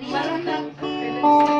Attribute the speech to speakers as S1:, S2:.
S1: Feliz.